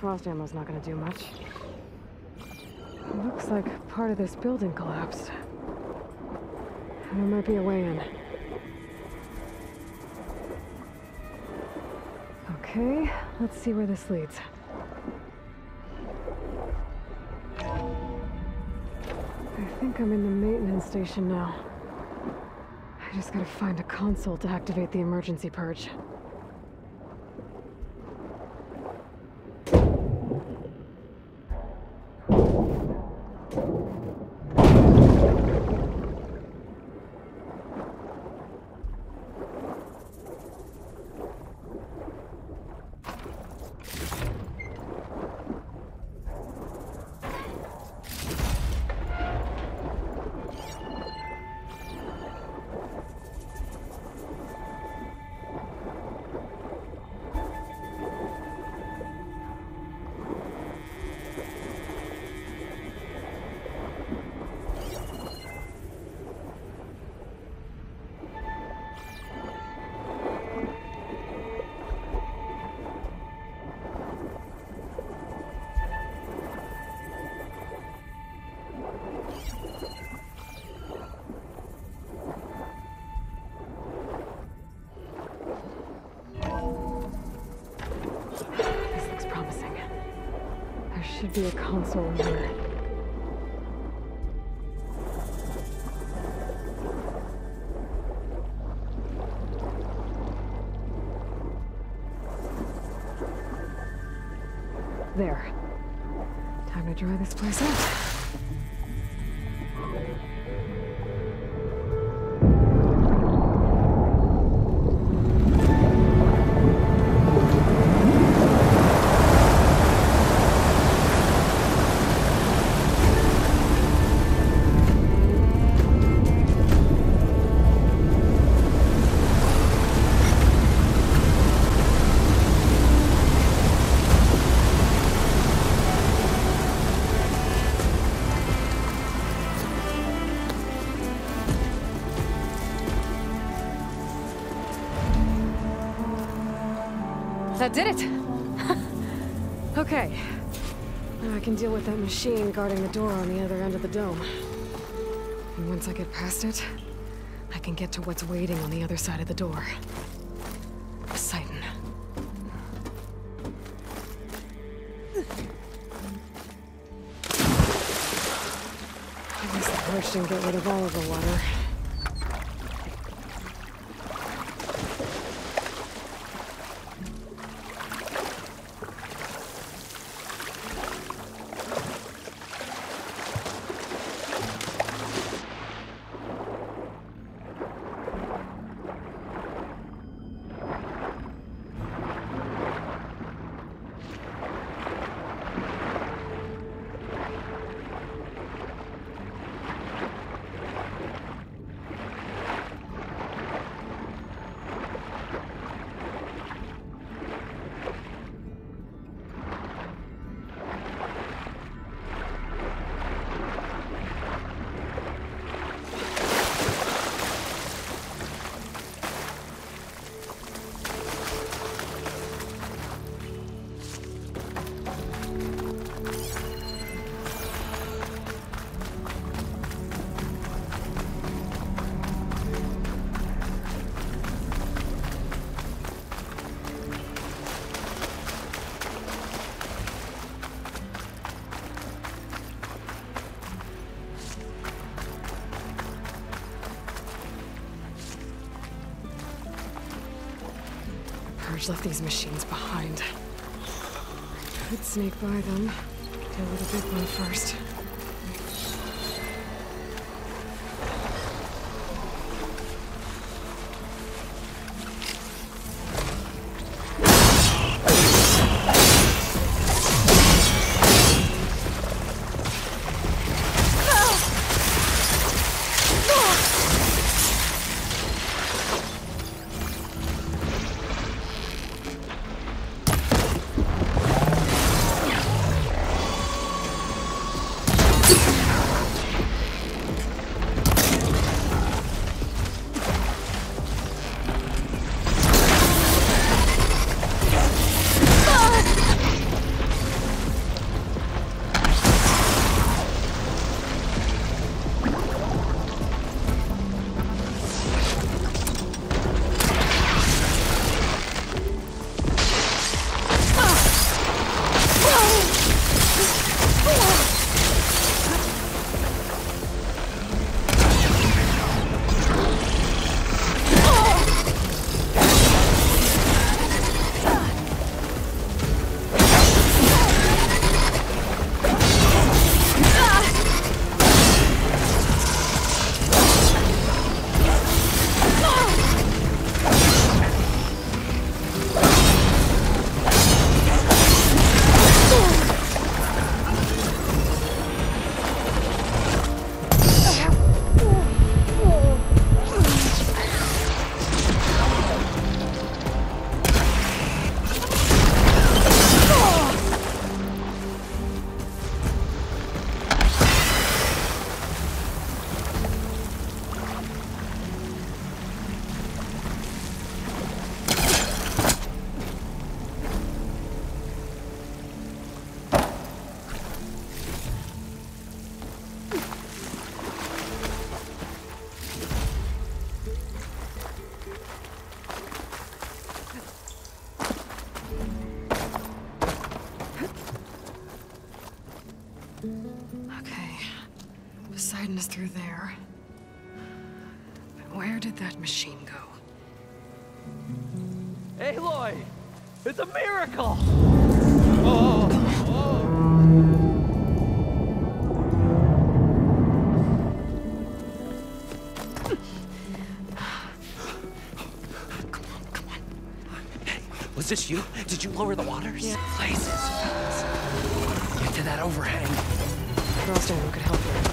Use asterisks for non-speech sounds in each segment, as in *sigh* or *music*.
Frost ammo's not gonna do much. Looks like part of this building collapsed. There might be a way in. Okay, let's see where this leads. I think I'm in the maintenance station now. I just gotta find a console to activate the emergency purge. Be a console in here. There. Time to dry this place out. That did it! *laughs* okay. Now I can deal with that machine guarding the door on the other end of the dome. And once I get past it, I can get to what's waiting on the other side of the door. Poseidon. At least the purge didn't get rid of all of the water. Left these machines behind. I could sneak by them. Deal with the big one first. Poseidon is through there. But where did that machine go? Aloy! It's a miracle! Oh, oh. come on, come on. Hey, was this you? Did you lower the waters? Yeah. Places. Get to that overhang. Rostam could help you.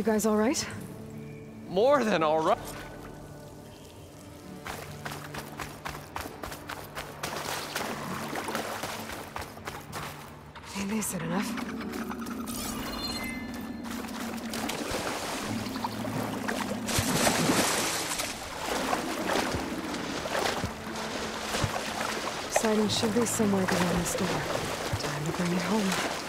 You guys all right? More than all right. Ain't they said enough? Poseidon should be somewhere behind this door. Time to bring it home.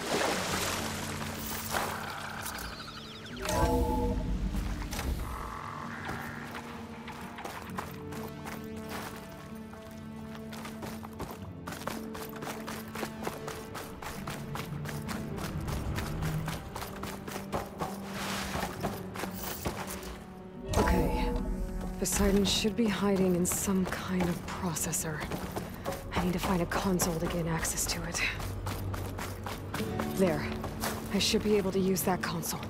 Should be hiding in some kind of processor. I need to find a console to gain access to it. There. I should be able to use that console.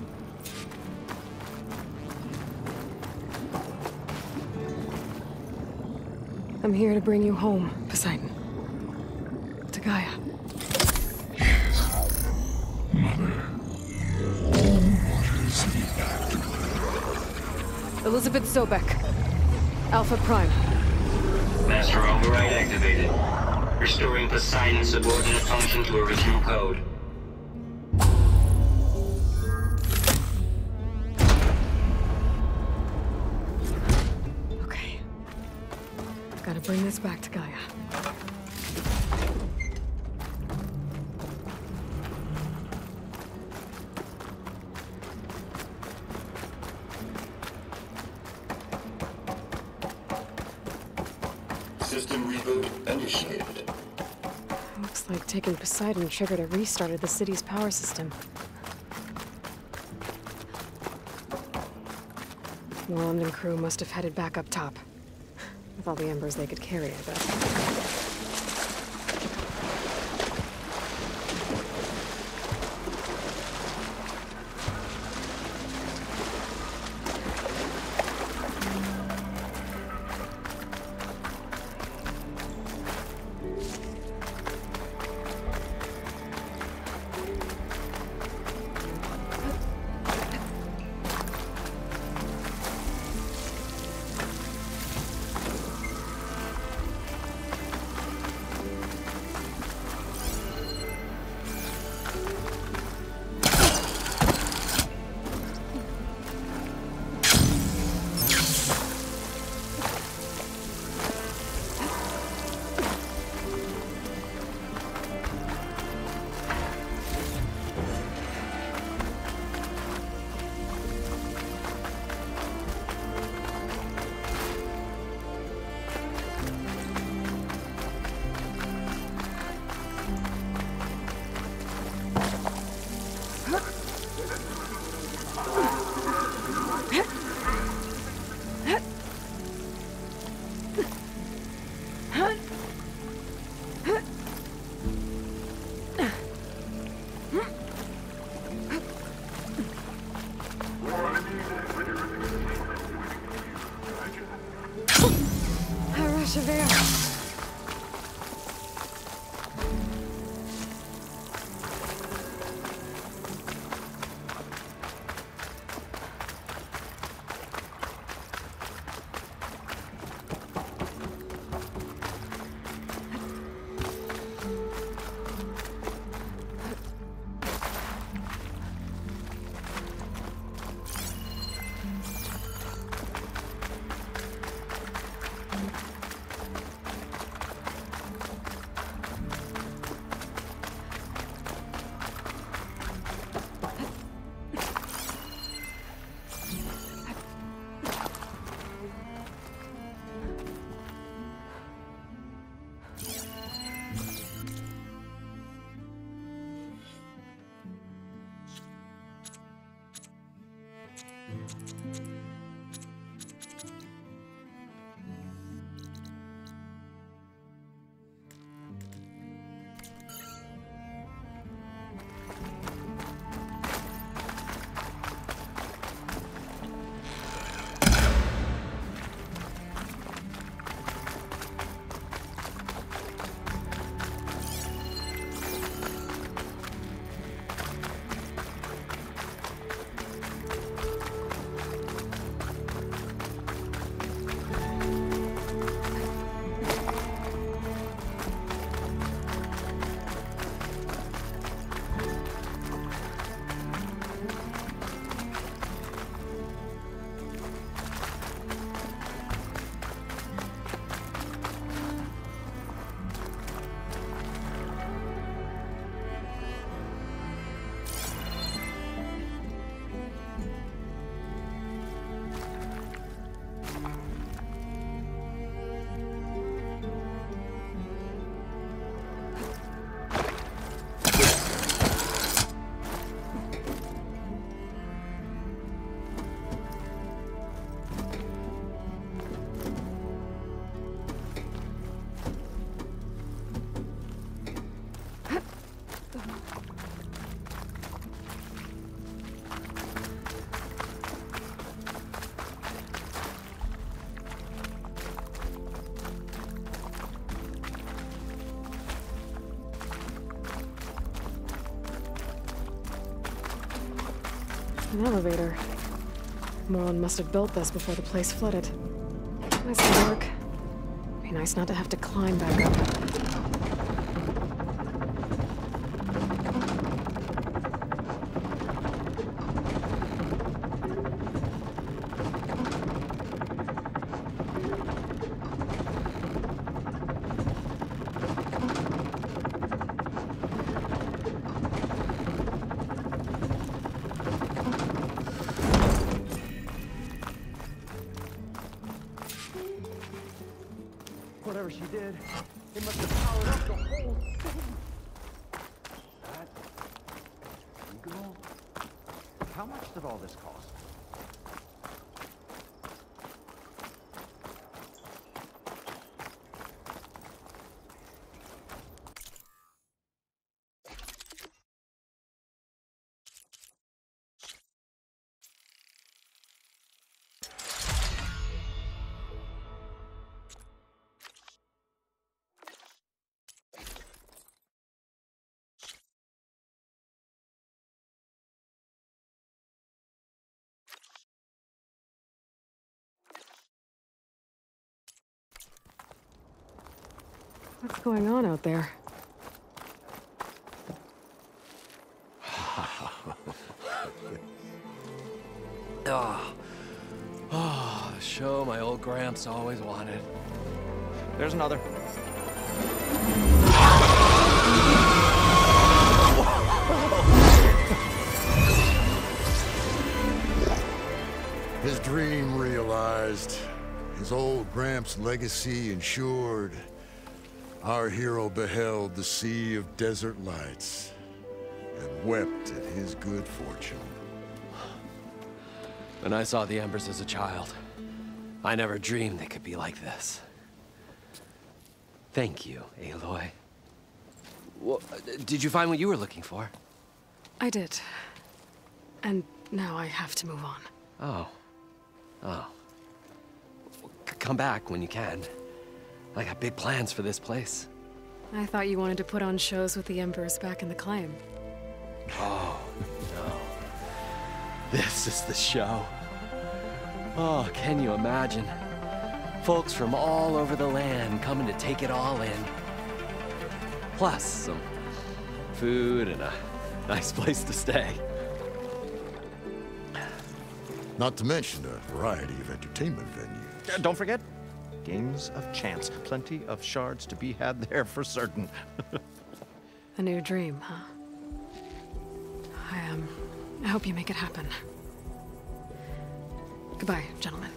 I'm here to bring you home, Poseidon. To Gaia. Elisabet Sobeck. Alpha Prime. Master override activated. Restoring Poseidon's subordinate function to original code. Okay. Gotta bring this back to Gaia. Poseidon triggered a restart of the city's power system. Morlund and crew must have headed back up top. With all the embers they could carry, I bet. An elevator. Morlund must have built this before the place flooded. Nice work. Be nice not to have to climb back up. Did. It must have powered up the whole thing. That eagle. How much did all this cost? What's going on out there? Oh. *laughs* Oh, the show my old Gramps always wanted. There's another. His dream realized, his old Gramps' legacy ensured. Our hero beheld the sea of desert lights and wept at his good fortune. When I saw the Embers as a child, I never dreamed they could be like this. Thank you, Aloy. Well, did you find what you were looking for? I did. And now I have to move on. Oh. Oh. C come back when you can. I got big plans for this place. I thought you wanted to put on shows with the Embers back in the claim. Oh, no. This is the show. Oh, can you imagine? Folks from all over the land coming to take it all in. Plus, some food and a nice place to stay. Not to mention a variety of entertainment venues. Uh, Don't forget, games of chance. Plenty of shards to be had there for certain. *laughs* A new dream, huh? I, um, I hope you make it happen. Goodbye, gentlemen.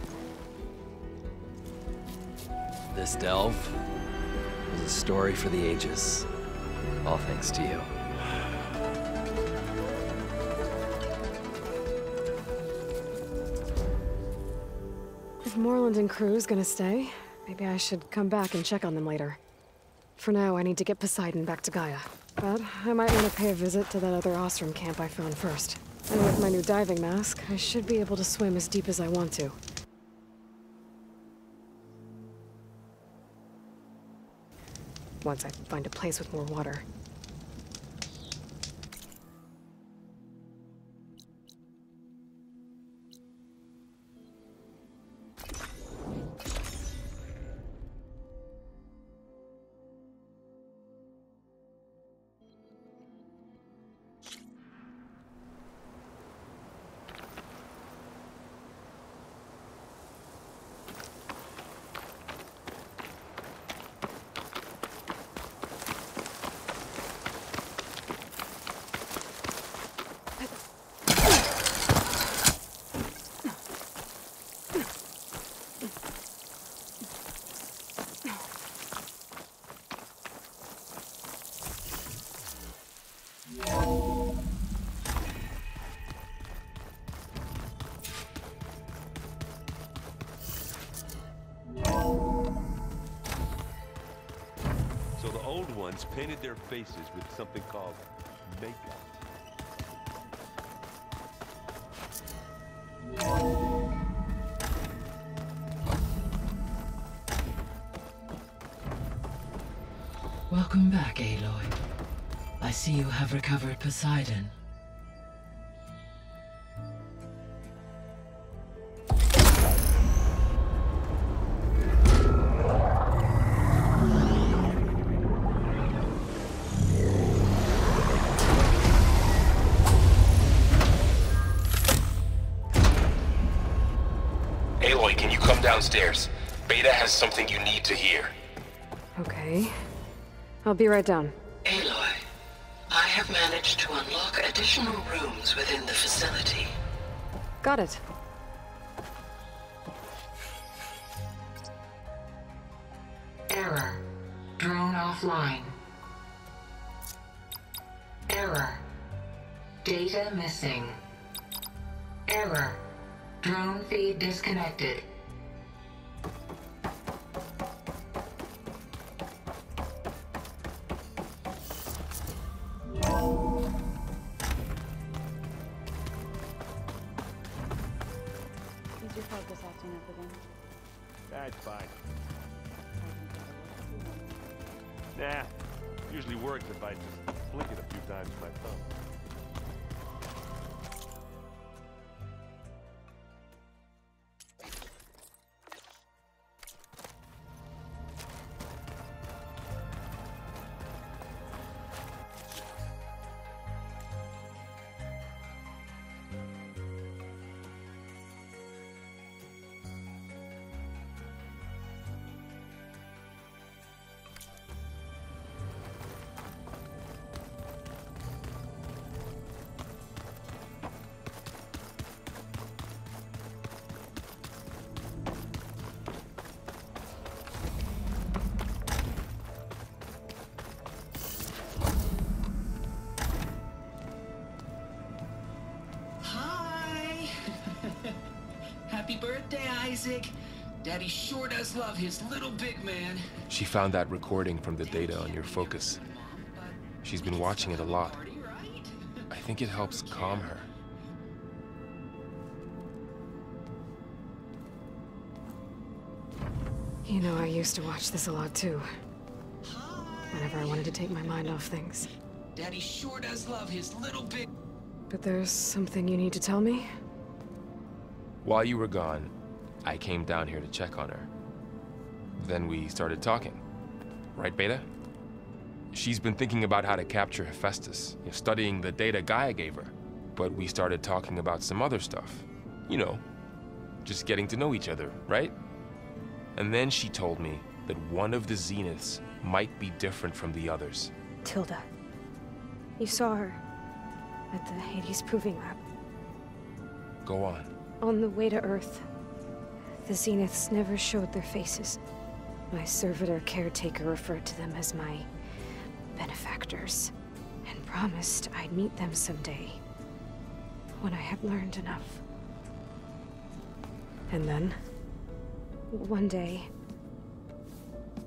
This delve is a story for the ages. All thanks to you. Morlund and crew's gonna stay, maybe I should come back and check on them later. For now, I need to get Poseidon back to Gaia. But I might want to pay a visit to that other Oseram camp I found first. And with my new diving mask, I should be able to swim as deep as I want to. Once I find a place with more water. The painted their faces with something called makeup. Welcome back, Aloy. I see you have recovered Poseidon. Downstairs? Beta has something you need to hear. Okay. I'll be right down. Aloy, I have managed to unlock additional rooms within the facility. Got it. Error. Drone offline. Error. Data missing. Error. Drone feed disconnected. I just it a few times with my thumb. Daddy sure does love his little big man. She found that recording from the data on your focus. She's been watching it a lot. I think it helps calm her. You know, I used to watch this a lot too. Whenever I wanted to take my mind off things. Daddy sure does love his little big. But there's something you need to tell me? While you were gone, I came down here to check on her. Then we started talking. Right, Beta? She's been thinking about how to capture Hephaestus, you know, studying the data Gaia gave her. But we started talking about some other stuff. You know, just getting to know each other, right? And then she told me that one of the Zeniths might be different from the others. Tilda. You saw her at the Hades Proving Lab. Go on. On the way to Earth, the Zeniths never showed their faces. My servitor caretaker referred to them as my benefactors, and promised I'd meet them someday when I had learned enough. And then? One day,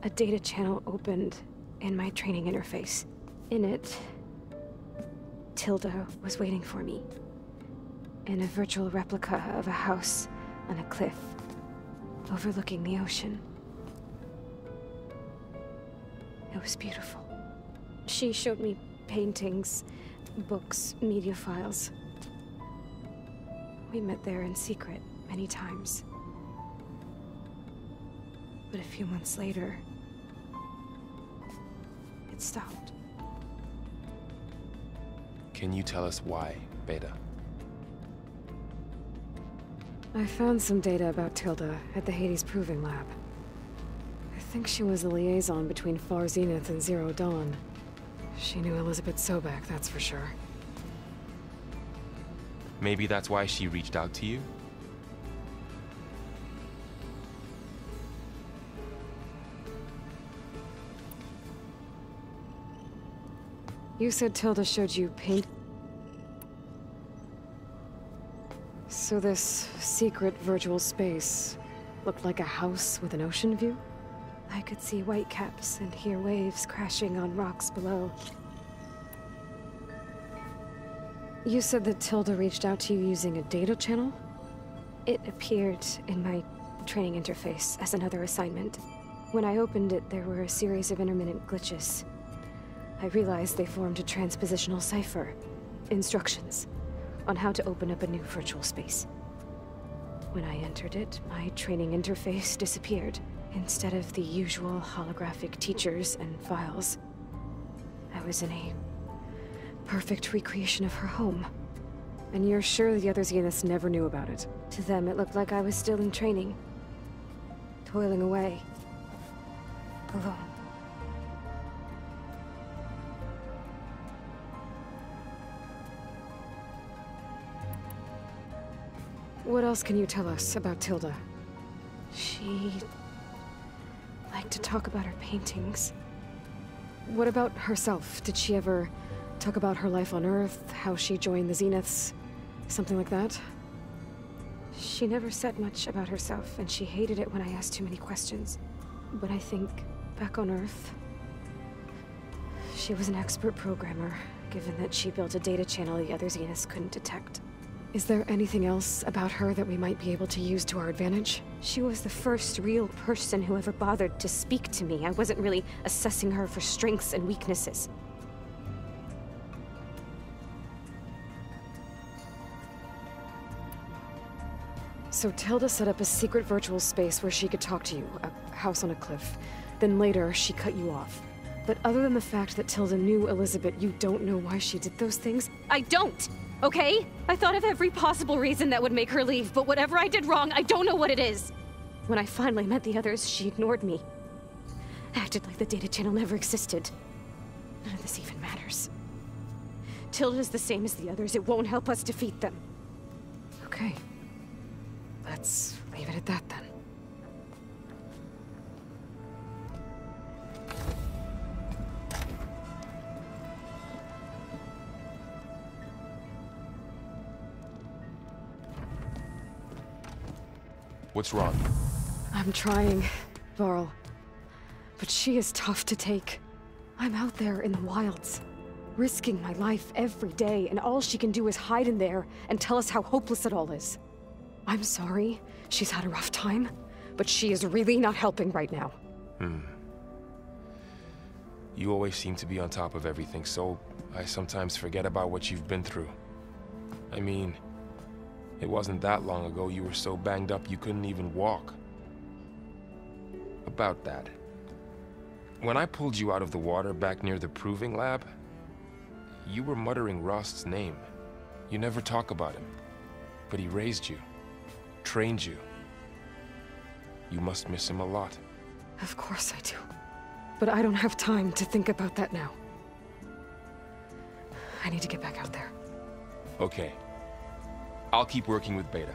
a data channel opened in my training interface. In it, Tilda was waiting for me. In a virtual replica of a house on a cliff overlooking the ocean. It was beautiful. She showed me paintings, books, media files. We met there in secret many times. But a few months later, it stopped. Can you tell us why, Beta? I found some data about Tilda at the Hades Proving Lab. I think she was the liaison between Far Zenith and Zero Dawn. She knew Elisabet Sobeck, that's for sure. Maybe that's why she reached out to you? You said Tilda showed you paint... So this secret virtual space looked like a house with an ocean view? I could see whitecaps and hear waves crashing on rocks below. You said that Tilda reached out to you using a data channel? It appeared in my training interface as another assignment. When I opened it, there were a series of intermittent glitches. I realized they formed a transpositional cipher. Instructions on how to open up a new virtual space. When I entered it, my training interface disappeared. Instead of the usual holographic teachers and files, I was in a perfect recreation of her home. And you're sure the other Zeniths never knew about it? To them, it looked like I was still in training. Toiling away. Alone. What else can you tell us about Tilda? She liked to talk about her paintings. What about herself? Did she ever talk about her life on Earth, how she joined the Zeniths, something like that? She never said much about herself, and she hated it when I asked too many questions. But I think, back on Earth, she was an expert programmer, given that she built a data channel the other Zeniths couldn't detect. Is there anything else about her that we might be able to use to our advantage? She was the first real person who ever bothered to speak to me. I wasn't really assessing her for strengths and weaknesses. So Tilda set up a secret virtual space where she could talk to you, a house on a cliff. Then later, she cut you off. But other than the fact that Tilda knew Elisabet, you don't know why she did those things? I don't! Okay? I thought of every possible reason that would make her leave, but whatever I did wrong, I don't know what it is. When I finally met the others, she ignored me. Acted like the data channel never existed. None of this even matters. Tilda's the same as the others. It won't help us defeat them. Okay. Let's leave it at that then. What's wrong? I'm trying, Varl. But she is tough to take. I'm out there in the wilds, risking my life every day, and all she can do is hide in there and tell us how hopeless it all is. I'm sorry, she's had a rough time, but she is really not helping right now. Hmm. You always seem to be on top of everything, so I sometimes forget about what you've been through. I mean, it wasn't that long ago you were so banged up you couldn't even walk. About that. When I pulled you out of the water back near the proving lab, you were muttering Rost's name. You never talk about him. But he raised you, trained you. You must miss him a lot. Of course I do. But I don't have time to think about that now. I need to get back out there. Okay. I'll keep working with Beta.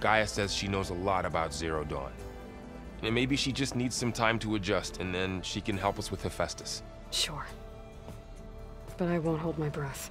Gaia says she knows a lot about Zero Dawn. And maybe she just needs some time to adjust, and then she can help us with Hephaestus. Sure. But I won't hold my breath.